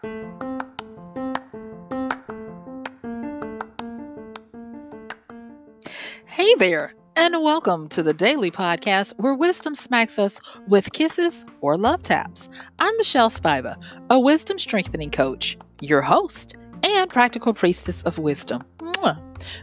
Hey there, and welcome to the daily podcast where wisdom smacks us with kisses or love taps. I'm Michelle Spiva, a wisdom strengthening coach, your host, and practical priestess of wisdom.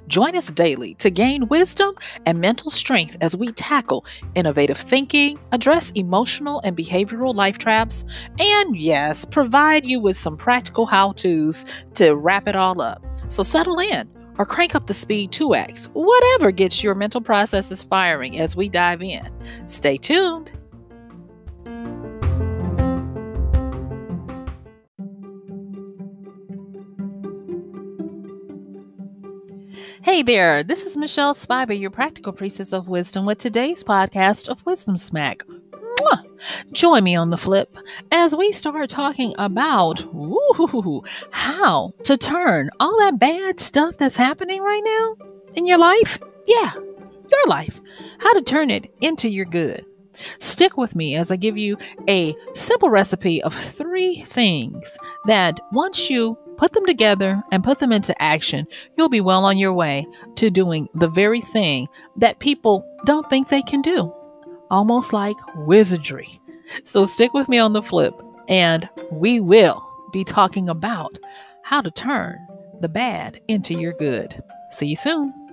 Join us daily to gain wisdom and mental strength as we tackle innovative thinking, address emotional and behavioral life traps, and yes, provide you with some practical how to's to wrap it all up. So settle in or crank up the speed 2x, whatever gets your mental processes firing as we dive in. Stay tuned. Hey there, this is Michelle Spiva, your practical priestess of wisdom, with today's podcast of Wisdom Smack. Mwah! Join me on the flip as we start talking about how to turn all that bad stuff that's happening right now in your life. Yeah, your life. How to turn it into your good. Stick with me as I give you a simple recipe of three things that once you put them together and put them into action, you'll be well on your way to doing the very thing that people don't think they can do almost like wizardry. So stick with me on the flip, and we will be talking about how to turn the bad into your good. See you soon.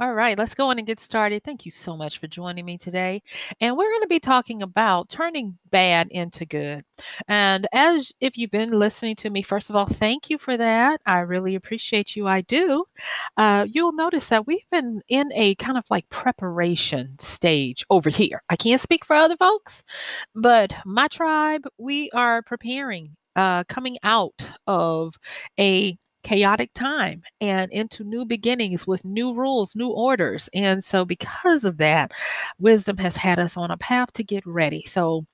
All right, let's go on and get started. Thank you so much for joining me today. And we're going to be talking about turning bad into good. And as if you've been listening to me, first of all, thank you for that. I really appreciate you. I do. Uh, you'll notice that we've been in a kind of like preparation stage over here. I can't speak for other folks, but my tribe, we are preparing, uh, coming out of a chaotic time and into new beginnings with new rules, new orders. And so, because of that, wisdom has had us on a path to get ready. So,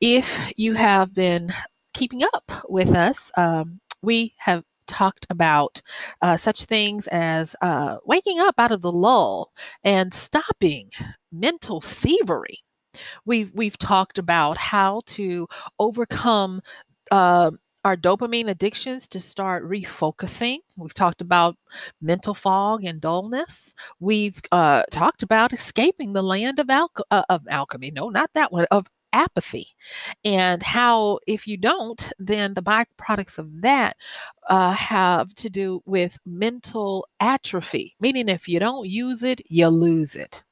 if you have been keeping up with us, um, we have talked about uh, such things as uh, waking up out of the lull and stopping mental thievery. We've we've talked about how to overcome uh, our dopamine addictions to start refocusing. We've talked about mental fog and dullness. We've uh, talked about escaping the land of, uh, of alchemy. No, not that one, of apathy. And how, if you don't, then the byproducts of that uh, have to do with mental atrophy, meaning if you don't use it, you lose it.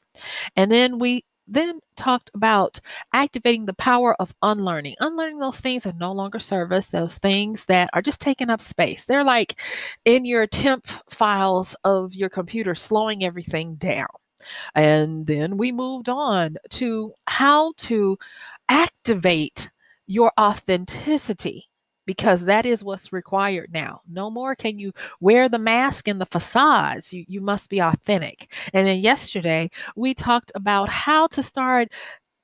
And then we then talked about activating the power of unlearning, unlearning those things that no longer serve us, those things that are just taking up space. They're like in your temp files of your computer, slowing everything down. And then we moved on to how to activate your authenticity because that is what's required now. No more can you wear the mask and the facades. You, you must be authentic. And then yesterday, we talked about how to start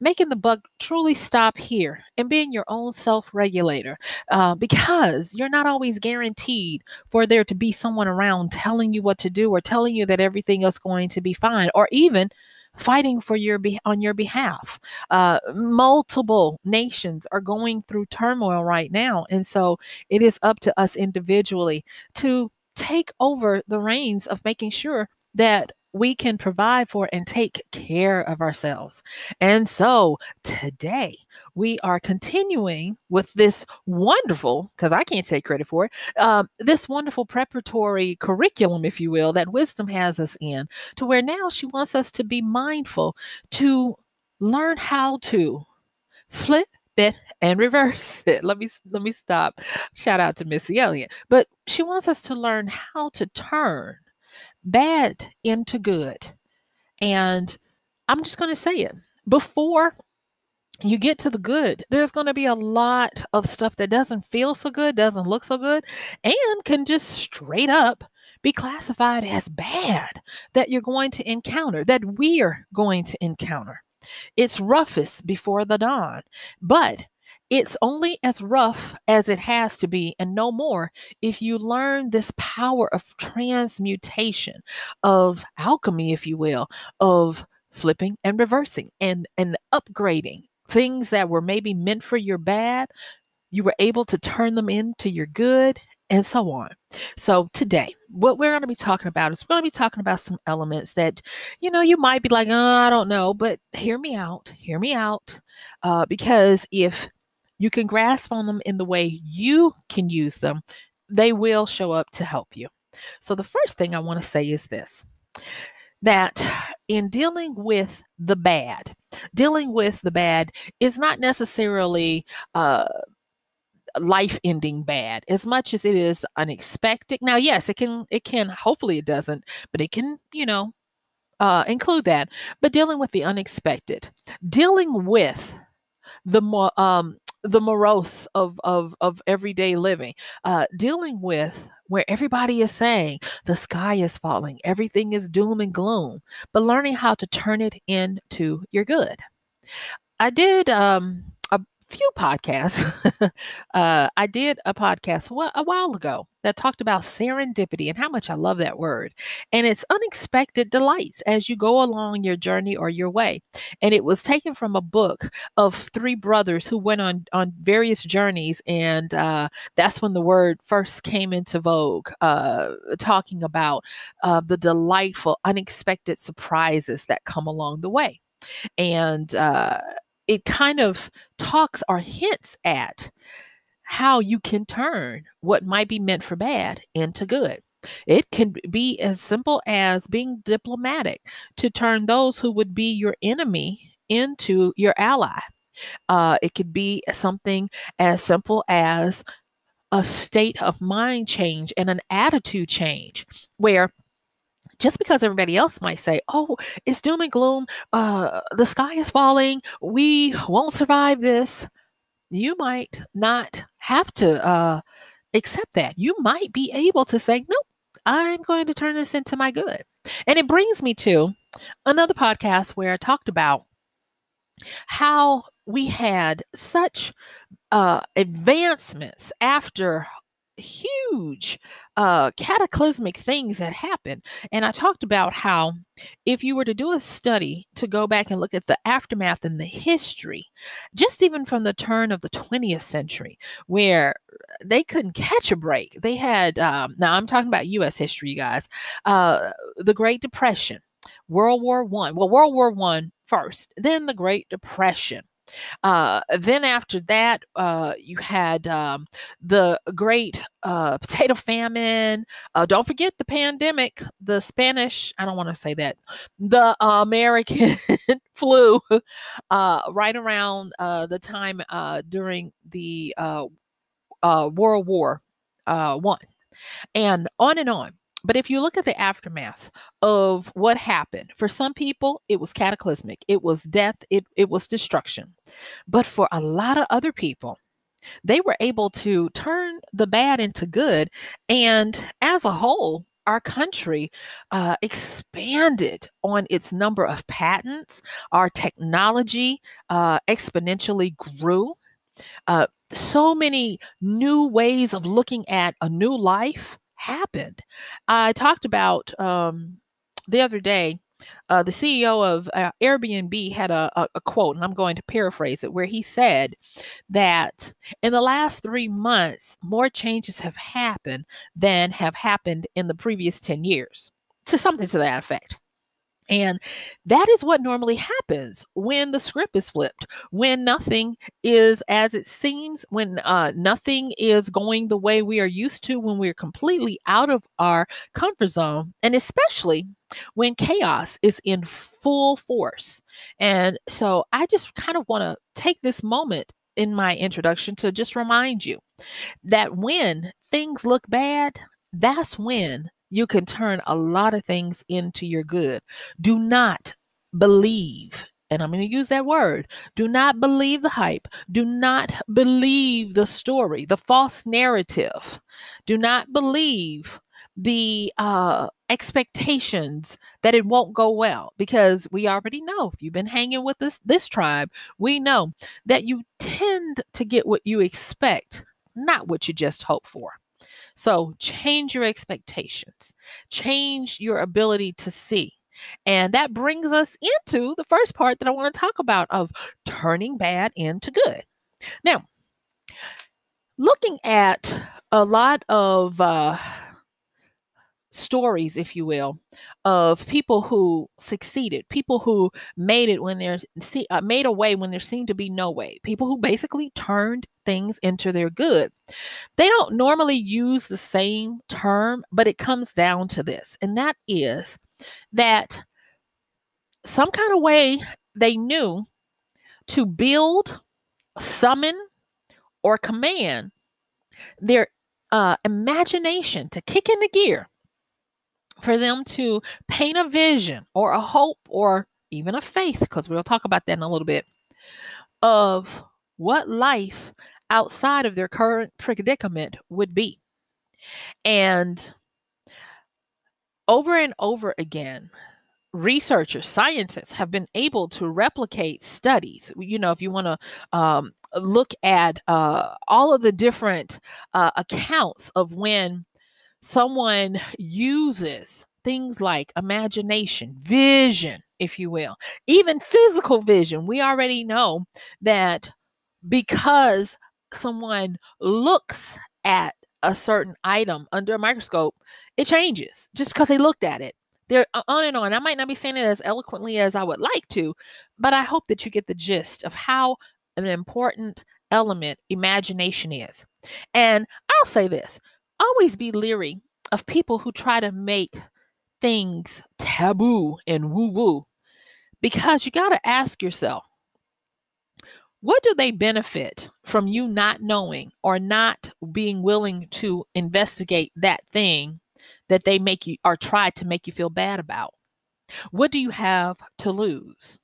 making the buck truly stop here and being your own self regulator uh, because you're not always guaranteed for there to be someone around telling you what to do or telling you that everything is going to be fine or even fighting for your be- on your behalf. Uh, multiple nations are going through turmoil right now, and so it is up to us individually to take over the reins of making sure that we can provide for and take care of ourselves. And so today we are continuing with this wonderful, because I can't take credit for it, uh, this wonderful preparatory curriculum, if you will, that wisdom has us in, to where now she wants us to be mindful to learn how to flip it and reverse it. Let me let me stop. Shout out to Missy Elliott. But she wants us to learn how to turn bad into good. And I'm just going to say it. Before you get to the good, there's going to be a lot of stuff that doesn't feel so good, doesn't look so good, and can just straight up be classified as bad that you're going to encounter, that we're going to encounter. It's roughest before the dawn, but it's only as rough as it has to be and no more if you learn this power of transmutation, of alchemy, if you will, of flipping and reversing and, and upgrading things that were maybe meant for your bad. You were able to turn them into your good and so on. So, today, what we're going to be talking about is we're going to be talking about some elements that, you know, you might be like, oh, I don't know, but hear me out, hear me out. Uh, because if you can grasp on them in the way you can use them, they will show up to help you. So, the first thing I want to say is this that in dealing with the bad, dealing with the bad is not necessarily uh, life ending bad as much as it is unexpected now yes it can it can hopefully it doesn't but it can you know uh, include that but dealing with the unexpected dealing with the more um the morose of of of everyday living uh dealing with where everybody is saying the sky is falling everything is doom and gloom but learning how to turn it into your good. I did um few podcasts. uh, I did a podcast a while ago that talked about serendipity and how much I love that word. And it's unexpected delights as you go along your journey or your way. And it was taken from a book of three brothers who went on on various journeys, and uh, that's when the word first came into vogue, uh, talking about uh, the delightful, unexpected surprises that come along the way. And uh, it kind of talks or hints at how you can turn what might be meant for bad into good. It can be as simple as being diplomatic to turn those who would be your enemy into your ally. Uh, it could be something as simple as a state of mind change and an attitude change where just because everybody else might say, oh, it's doom and gloom, uh, the sky is falling, we won't survive this, you might not have to uh, accept that. You might be able to say, nope, I'm going to turn this into my good. And it brings me to another podcast where I talked about how we had such uh, advancements after huge uh, cataclysmic things that happen. And I talked about how if you were to do a study to go back and look at the aftermath and the history, just even from the turn of the 20th century, where they couldn't catch a break, they had, um, now I'm talking about US history, you guys, uh, the Great Depression. World War One. Well, World War One first, then the Great Depression. Uh, then after that, uh, you had um, the great uh, potato famine. Uh, don't forget the pandemic, the Spanish, I don't want to say that, the American flu, uh, right around uh, the time during the World War One, and on and on. But if you look at the aftermath of what happened, for some people, it was cataclysmic. It was death, it, it was destruction. But for a lot of other people, they were able to turn the bad into good. And as a whole, our country uh, expanded on its number of patents. Our technology uh, exponentially grew. Uh, so many new ways of looking at a new life happened. I talked about um, the other day. Uh, the CEO of uh, Airbnb had a, a, a, quote, and I'm going to paraphrase it, where he said that in the last three months, more changes have happened than have happened in the previous 10 years, to something to that effect. And that is what normally happens when the script is flipped, when nothing is as it seems, when uh, nothing is going the way we are used to, when we're completely out of our comfort zone, and especially when chaos is in full force. And so I just kind of want to take this moment in my introduction to just remind you that when things look bad, that's when you can turn a lot of things into your good. Do not believe and I'm going to use that word. Do not believe the hype. Do not believe the story, the false narrative. Do not believe the uh, expectations that it won't go well because we already know if you've been hanging with this this tribe we know that you tend to get what you expect not what you just hope for so change your expectations change your ability to see and that brings us into the first part that I want to talk about of turning bad into good. Now, looking at a lot of uh, stories, if you will, of people who succeeded, people who made it when there's uh, made a way when there seemed to be no way, people who basically turned things into their good. They don't normally use the same term, but it comes down to this, and that is that some kind of way they knew to build, summon, or command their uh, imagination to kick into gear for them to paint a vision or a hope or even a faith, because we'll talk about that in a little bit, of what life outside of their current predicament would be. And over and over again, researchers, scientists have been able to replicate studies. You know, if you want to um, look at uh, all of the different uh, accounts of when someone uses things like imagination, vision, if you will, even physical vision, we already know that because someone looks at a certain item under a microscope, it changes just because they looked at it. They're uh, on and on. I might not be saying it as eloquently as I would like to, but I hope that you get the gist of how an important element imagination is. And I'll say this always be leery of people who try to make things taboo and woo woo because you got to ask yourself what do they benefit from you not knowing or not being willing to investigate that thing that they make you or try to make you feel bad about? What do you have to lose?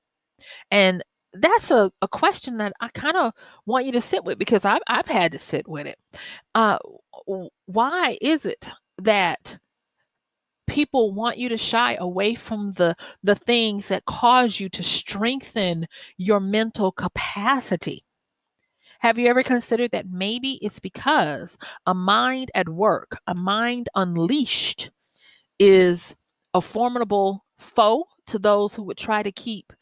And that's a, a question that I kind of want you to sit with because I've, I've had to sit with it. Uh, why is it that people want you to shy away from the the things that cause you to strengthen your mental capacity? Have you ever considered that maybe it's because a mind at work a mind unleashed is a formidable foe to those who would try to keep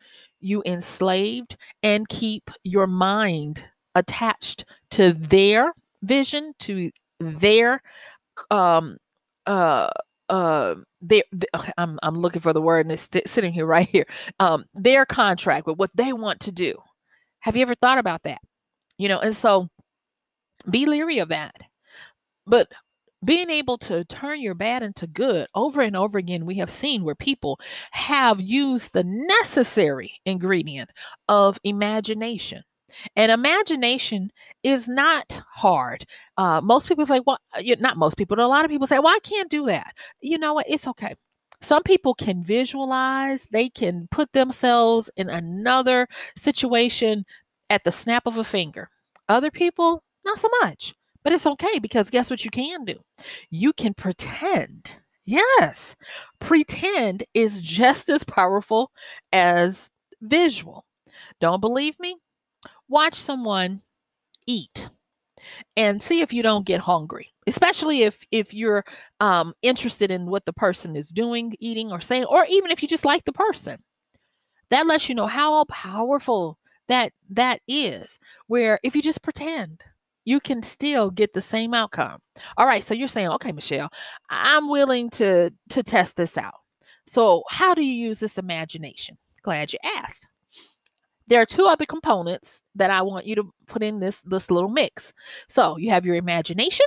you enslaved and keep your mind attached to their vision to their um uh uh they I'm I'm looking for the word and it's st- sitting here right here. Um their contract with what they want to do. Have you ever thought about that? You know, and so be leery of that. But being able to turn your bad into good over and over again, we have seen where people have used the necessary ingredient of imagination and imagination is not hard. Uh, most people say, well, uh, not most people, but a lot of people say, well, I can't do that. You know what? It's okay. Some people can visualize, they can put themselves in another situation at the snap of a finger. Other people, not so much. But it's okay because guess what you can do? You can pretend. Yes, pretend is just as powerful as visual. Don't believe me? Watch someone eat and see if you don't get hungry especially if if you're um, interested in what the person is doing eating or saying or even if you just like the person. That lets you know how powerful that that is where if you just pretend you can still get the same outcome. All right so you're saying okay michelle i'm willing to to test this out. So how do you use this imagination? Glad you asked there are two other components that I want you to put in this this little mix. So you have your imagination.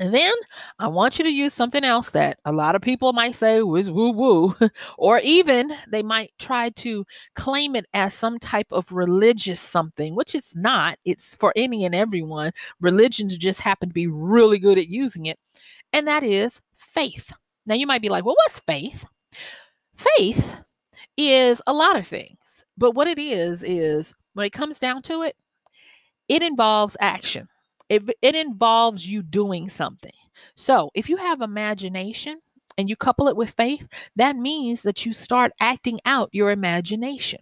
And then I want you to use something else that a lot of people might say was woo woo, or even they might try to claim it as some type of religious something, which it's not. It's for any and everyone. Religions just happen to be really good at using it. And that is faith. Now you might be like, well, what's faith? Faith is a lot of things. But what it is, is when it comes down to it, it involves action. it, it involves you doing something. So if you have imagination and you couple it with faith, that means that you start acting out your imagination.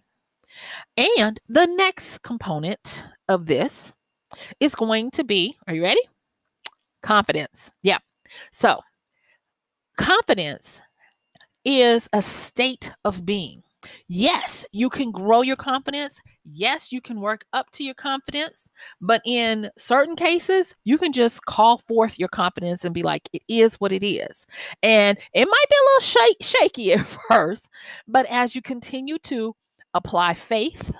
And the next component of this is going to be, are you ready? Confidence. Yeah. So, confidence is a state of being. Yes, you can grow your confidence. Yes, you can work up to your confidence. But in certain cases, you can just call forth your confidence and be like, it is what it is. And it might be a little shaky at first, but as you continue to apply faith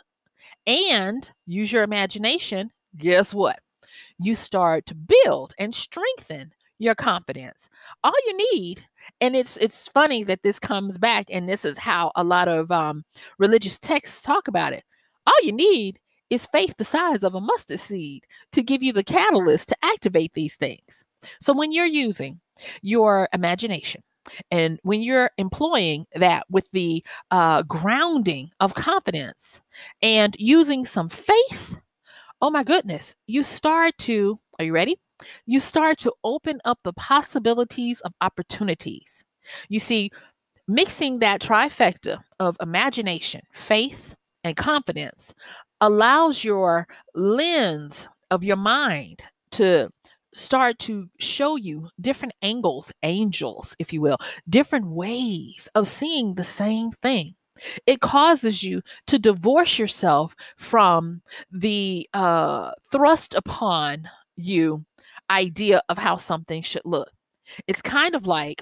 and use your imagination, guess what? You start to build and strengthen your confidence. All you need, and it's it's funny that this comes back, and this is how a lot of um, religious texts talk about it. All you need is faith the size of a mustard seed to give you the catalyst to activate these things. So when you're using your imagination, and when you're employing that with the uh, grounding of confidence and using some faith, oh my goodness, you start to, are you ready? You start to open up the possibilities of opportunities. You see, mixing that trifecta of imagination, faith, and confidence allows your lens of your mind to start to show you different angles, angels, if you will, different ways of seeing the same thing. It causes you to divorce yourself from the uh, thrust upon you idea of how something should look. It's kind of like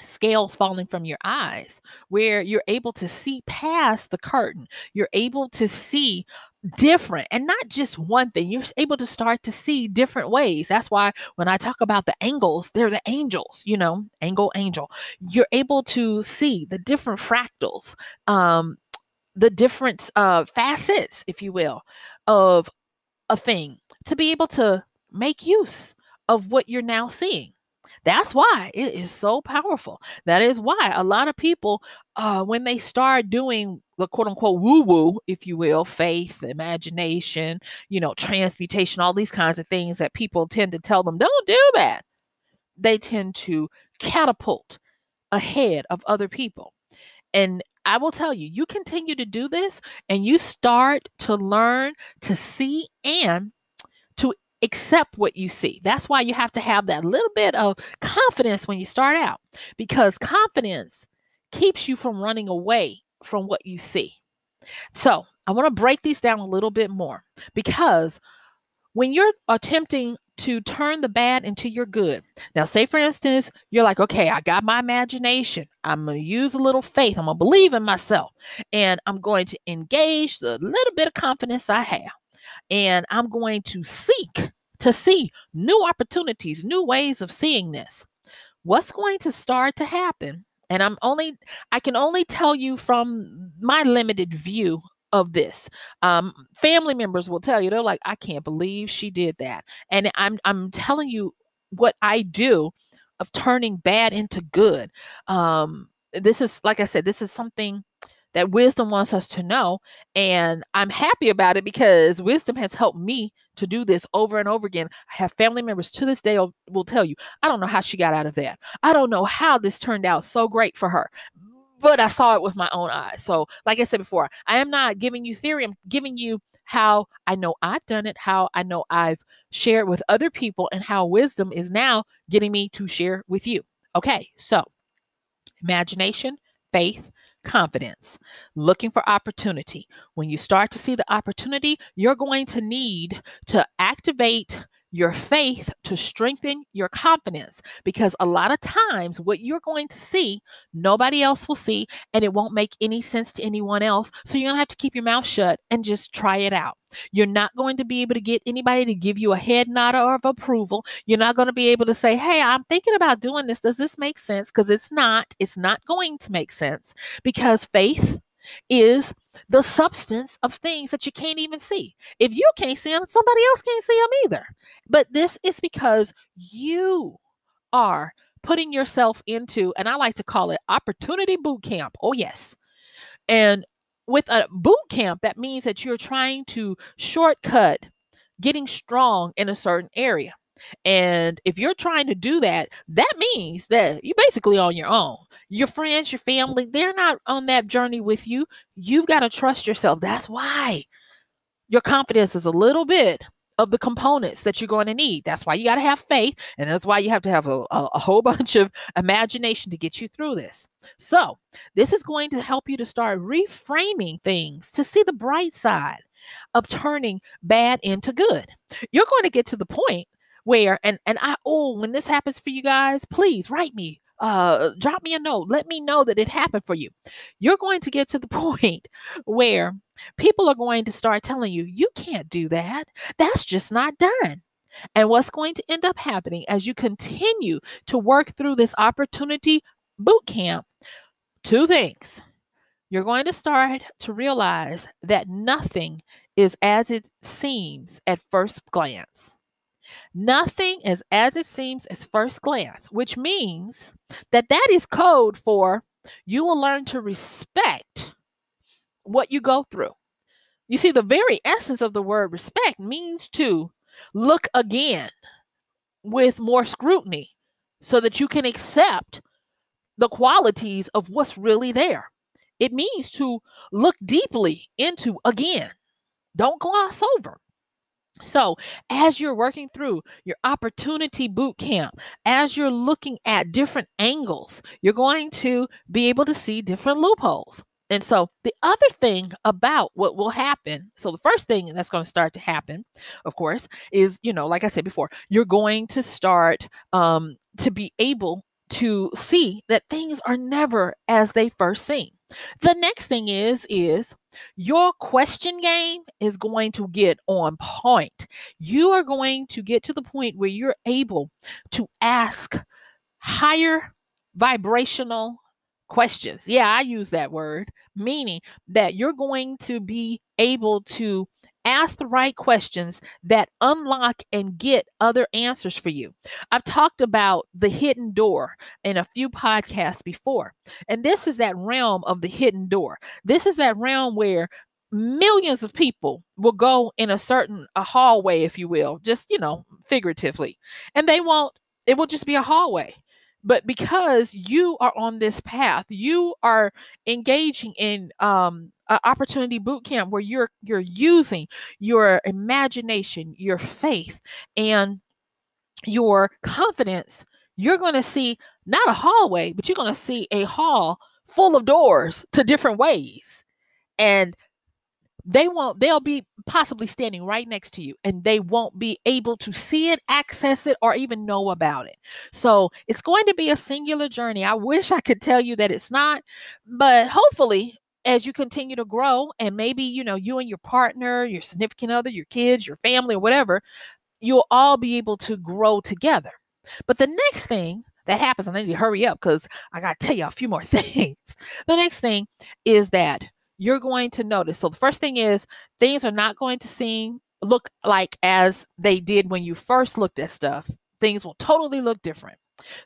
scales falling from your eyes, where you're able to see past the curtain. You're able to see different and not just one thing. You're able to start to see different ways. That's why when I talk about the angles, they're the angels, you know, angle, angel. You're able to see the different fractals, um, the different uh, facets, if you will, of a thing to be able to make use of what you're now seeing. That's why it is so powerful. That is why a lot of people, uh, when they start doing the quote unquote woo woo, if you will, faith, imagination, you know, transmutation, all these kinds of things that people tend to tell them, don't do that. They tend to catapult ahead of other people. And I will tell you, you continue to do this and you start to learn to see and accept what you see. That's why you have to have that little bit of confidence when you start out because confidence keeps you from running away from what you see. So, I want to break these down a little bit more because when you're attempting to turn the bad into your good. Now, say for instance, you're like, okay, I got my imagination. I'm going to use a little faith. I'm going to believe in myself. And I'm going to engage the little bit of confidence I have and I'm going to seek to see new opportunities, new ways of seeing this. What's going to start to happen? And I'm only, I can only tell you from my limited view of this. Um, family members will tell you, they're like, I can't believe she did that. And I'm, I'm telling you what I do of turning bad into good. Um, this is, like I said, this is something that wisdom wants us to know. And I'm happy about it because wisdom has helped me to do this over and over again. I have family members to this day will, tell you, I don't know how she got out of that. I don't know how this turned out so great for her but I saw it with my own eyes. So, like I said before, I am not giving you theory. I'm giving you how I know I've done it, how I know I've shared with other people, and how wisdom is now getting me to share with you. Okay, so imagination, faith, confidence, looking for opportunity. When you start to see the opportunity, you're going to need to activate your faith to strengthen your confidence because a lot of times what you're going to see nobody else will see and it won't make any sense to anyone else so you're going to have to keep your mouth shut and just try it out. You're not going to be able to get anybody to give you a head nod of approval. You're not going to be able to say hey i'm thinking about doing this. Does this make sense? Because it's not it's not going to make sense because faith is the substance of things that you can't even see. If you can't see them, somebody else can't see them either. But this is because you are putting yourself into, and I like to call it opportunity boot camp. Oh, yes. And with a boot camp, that means that you're trying to shortcut getting strong in a certain area. And if you're trying to do that, that means that you're basically on your own. Your friends, your family, they're not on that journey with you. You've got to trust yourself. That's why your confidence is a little bit of the components that you're going to need. That's why you got to have faith. And that's why you have to have a, a, a, whole bunch of imagination to get you through this. So, this is going to help you to start reframing things to see the bright side of turning bad into good. You're going to get to the point where and and I oh when this happens for you guys, please write me. Uh drop me a note. Let me know that it happened for you. You're going to get to the point where people are going to start telling you, you can't do that. That's just not done. And what's going to end up happening as you continue to work through this opportunity boot camp? Two things. You're going to start to realize that nothing is as it seems at first glance. Nothing is as it seems at first glance, which means that that is code for you will learn to respect what you go through. You see, the very essence of the word respect means to look again with more scrutiny so that you can accept the qualities of what's really there. It means to look deeply into again. Don't gloss over. So, as you're working through your opportunity boot camp, as you're looking at different angles, you're going to be able to see different loopholes. And so, the other thing about what will happen so, the first thing that's going to start to happen, of course, is, you know, like I said before, you're going to start um, to be able to see that things are never as they first seem. The next thing is is your question game is going to get on point. You are going to get to the point where you're able to ask higher vibrational questions. Yeah, I use that word, meaning that you're going to be able to ask the right questions that unlock and get other answers for you. I've talked about the hidden door in a few podcasts before, and this is that realm of the hidden door. This is that realm where millions of people will go in a certain a hallway if you will just you know figuratively and they won't it will just be a hallway but because you are on this path you are engaging in um opportunity boot camp where you're you're using your imagination your faith and your confidence you're going to see not a hallway but you're going to see a hall full of doors to different ways. And they won't they'll be possibly standing right next to you and they won't be able to see it access it or even know about it. So it's going to be a singular journey. I wish i could tell you that it's not but hopefully as you continue to grow and maybe you know you and your partner your significant other your kids your family or whatever you'll all be able to grow together. But the next thing that happens, and I need to hurry up because I got to tell you a few more things. The next thing is that you're going to notice. So the first thing is things are not going to seem look like as they did when you first looked at stuff. Things will totally look different.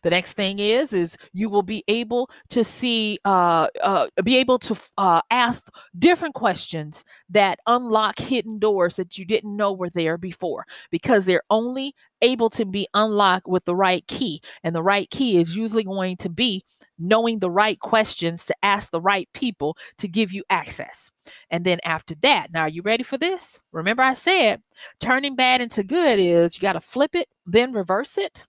The next thing is is you will be able to see uh, uh be able to uh, ask different questions that unlock hidden doors that you didn't know were there before because they're only able to be unlocked with the right key. And the right key is usually going to be knowing the right questions to ask the right people to give you access. And then after that, now are you ready for this? Remember, I said turning bad into good is you got to flip it, then reverse it.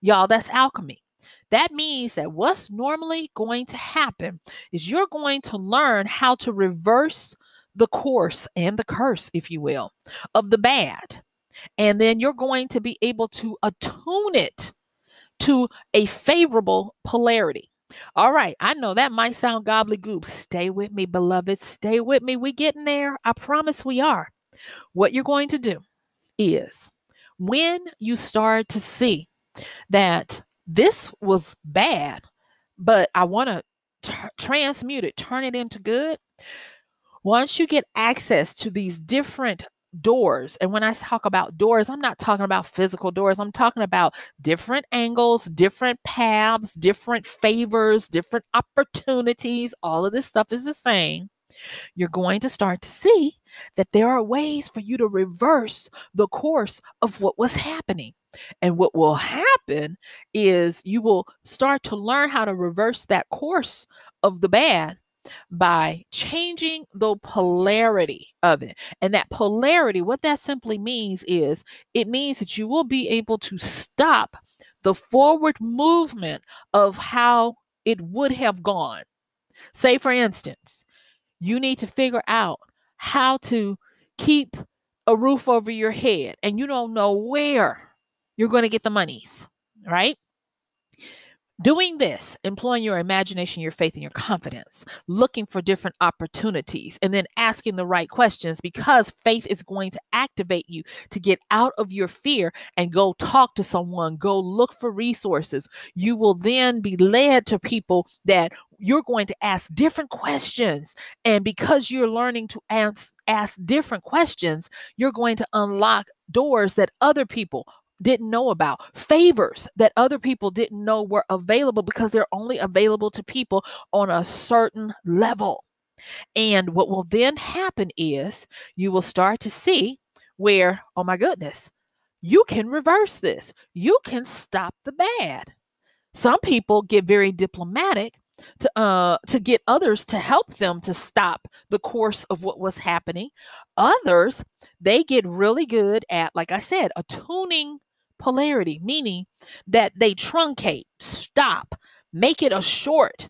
Y'all, that's alchemy. That means that what's normally going to happen is you're going to learn how to reverse the course and the curse, if you will, of the bad and then you're going to be able to attune it to a favorable polarity. All right, I know that might sound gobbledygook. Stay with me, beloved. Stay with me. We're getting there. I promise we are. What you're going to do is when you start to see that this was bad, but I want to t- transmute it, turn it into good. Once you get access to these different doors. And when I talk about doors, I'm not talking about physical doors. I'm talking about different angles, different paths, different favors, different opportunities. All of this stuff is the same. you're going to start to see that there are ways for you to reverse the course of what was happening. And what will happen is you will start to learn how to reverse that course of the bad by changing the polarity of it. And that polarity, what that simply means is it means that you will be able to stop the forward movement of how it would have gone. Say, for instance, you need to figure out how to keep a roof over your head and you don't know where you're going to get the monies, right? Doing this, employing your imagination, your faith, and your confidence, looking for different opportunities, and then asking the right questions because faith is going to activate you to get out of your fear and go talk to someone, go look for resources. You will then be led to people that you're going to ask different questions. And because you're learning to ask, ask different questions, you're going to unlock doors that other people didn't know about, favors that other people didn't know were available because they're only available to people on a certain level. And what will then happen is you will start to see where, oh my goodness, you can reverse this. You can stop the bad. Some people get very diplomatic to uh to get others to help them to stop the course of what was happening. Others, they get really good at like I said, attuning polarity, meaning that they truncate, stop, make it a short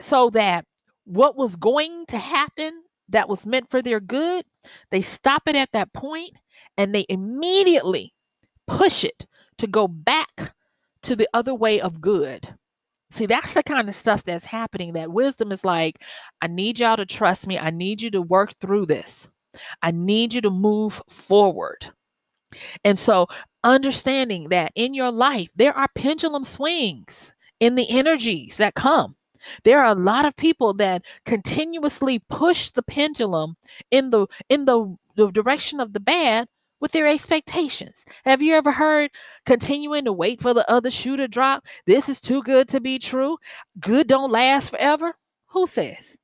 so that what was going to happen that was meant for their good, they stop it at that point and they immediately push it to go back to the other way of good. See, that's the kind of stuff that's happening. That wisdom is like, I need y'all to trust me. I need you to work through this. I need you to move forward. And so understanding that in your life, there are pendulum swings in the energies that come. There are a lot of people that continuously push the pendulum in the in the, the direction of the bad with their expectations. Have you ever heard continuing to wait for the other shoe to drop? This is too good to be true. Good don't last forever. Who says?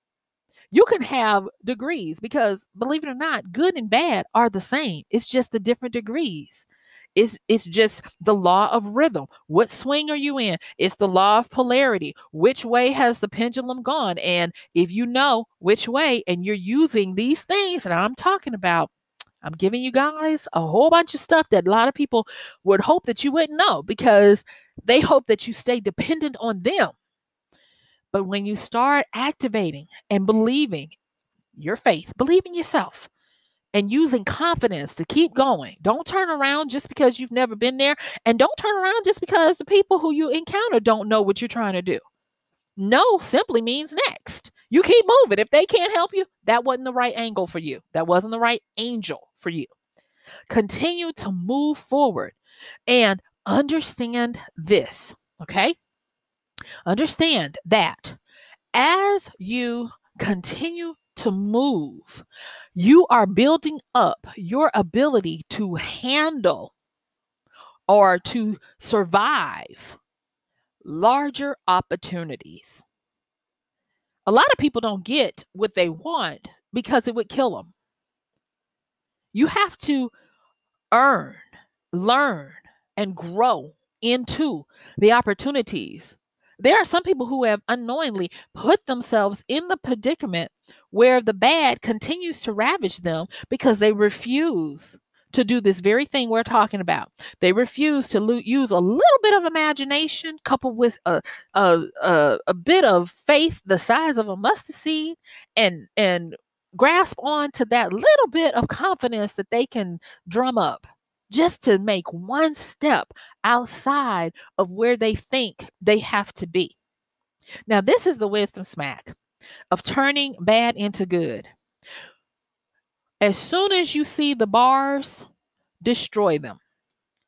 You can have degrees because believe it or not, good and bad are the same. It's just the different degrees. It's, it's just the law of rhythm. What swing are you in? It's the law of polarity. Which way has the pendulum gone? And if you know which way and you're using these things that I'm talking about, I'm giving you guys a whole bunch of stuff that a lot of people would hope that you wouldn't know because they hope that you stay dependent on them. But when you start activating and believing your faith, believe in yourself, and using confidence to keep going. Don't turn around just because you've never been there. And don't turn around just because the people who you encounter don't know what you're trying to do. No simply means next. You keep moving. If they can't help you, that wasn't the right angle for you. That wasn't the right angel for you. Continue to move forward and understand this, okay? Understand that as you continue to move, you are building up your ability to handle or to survive larger opportunities. A lot of people don't get what they want because it would kill them. You have to earn, learn, and grow into the opportunities there are some people who have unknowingly put themselves in the predicament where the bad continues to ravage them because they refuse to do this very thing we're talking about. They refuse to lo- use a little bit of imagination coupled with a, a, a, a bit of faith the size of a mustard seed and and grasp on to that little bit of confidence that they can drum up just to make one step outside of where they think they have to be. Now, this is the wisdom smack of turning bad into good. As soon as you see the bars, destroy them.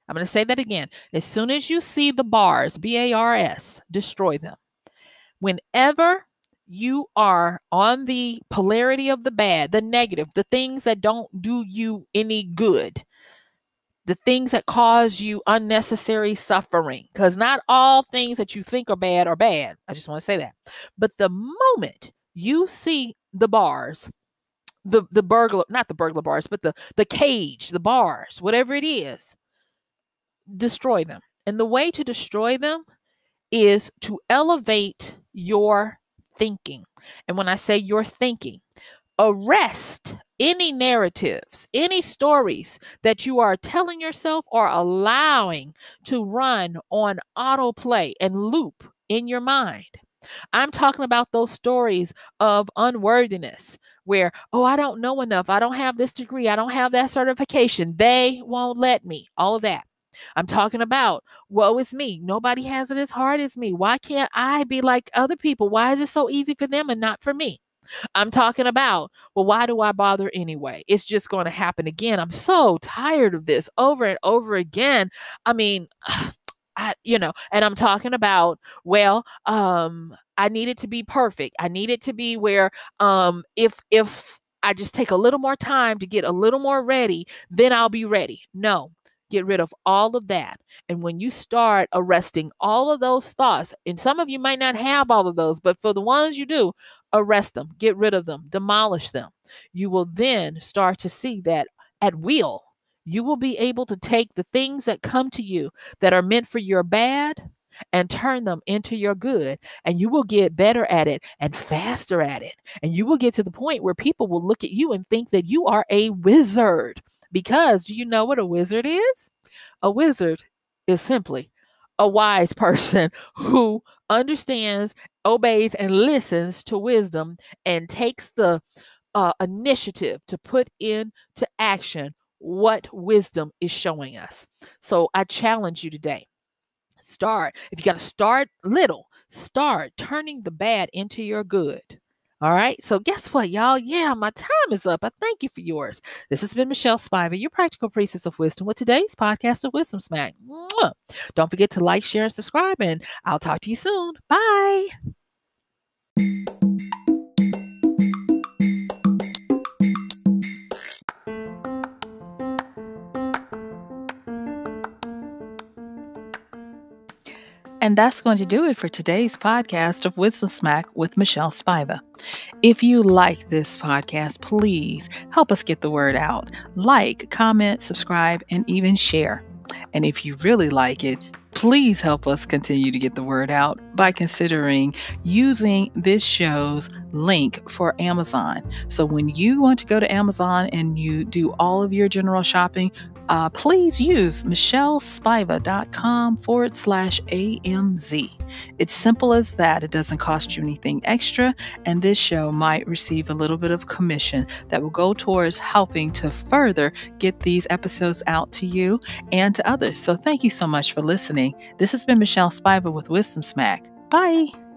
I'm going to say that again. As soon as you see the bars, B A R S, destroy them. Whenever you are on the polarity of the bad, the negative, the things that don't do you any good, the things that cause you unnecessary suffering. Because not all things that you think are bad are bad. I just want to say that. But the moment you see the bars, the the burglar, not the burglar bars, but the the cage, the bars, whatever it is, destroy them. And the way to destroy them is to elevate your thinking. And when I say your thinking, arrest any narratives, any stories that you are telling yourself or allowing to run on autoplay and loop in your mind. I'm talking about those stories of unworthiness where, oh, I don't know enough. I don't have this degree. I don't have that certification. They won't let me. All of that. I'm talking about, woe is me. Nobody has it as hard as me. Why can't I be like other people? Why is it so easy for them and not for me? I'm talking about, well, why do I bother anyway? It's just going to happen again. I'm so tired of this over and over again. I mean, I, you know, and I'm talking about, well, um, I need it to be perfect. I need it to be where um if if I just take a little more time to get a little more ready, then I'll be ready. No, Get rid of all of that. And when you start arresting all of those thoughts, and some of you might not have all of those, but for the ones you do, arrest them, get rid of them, demolish them. You will then start to see that at will, you will be able to take the things that come to you that are meant for your bad and turn them into your good. And you will get better at it and faster at it. And you will get to the point where people will look at you and think that you are a wizard. Because do you know what a wizard is? A wizard is simply a wise person who understands, obeys, and listens to wisdom and takes the uh, initiative to put into action what wisdom is showing us. So I challenge you today Start. If you got to start little, start turning the bad into your good. All right. So guess what, y'all? Yeah, my time is up. I thank you for yours. This has been Michelle Spiva, your practical priestess of wisdom, with today's podcast of Wisdom Smack. Mwah. Don't forget to like, share, and subscribe, and I'll talk to you soon. Bye. And that's going to do it for today's podcast of Wisdom Smack with Michelle Spiva. If you like this podcast, please help us get the word out. Like, comment, subscribe, and even share. And if you really like it, please help us continue to get the word out by considering using this show's link for Amazon. So when you want to go to Amazon and you do all of your general shopping, uh, please use michellespiva.com forward slash AMZ. It's simple as that. It doesn't cost you anything extra, and this show might receive a little bit of commission that will go towards helping to further get these episodes out to you and to others. So thank you so much for listening. This has been Michelle Spiva with Wisdom Smack. Bye.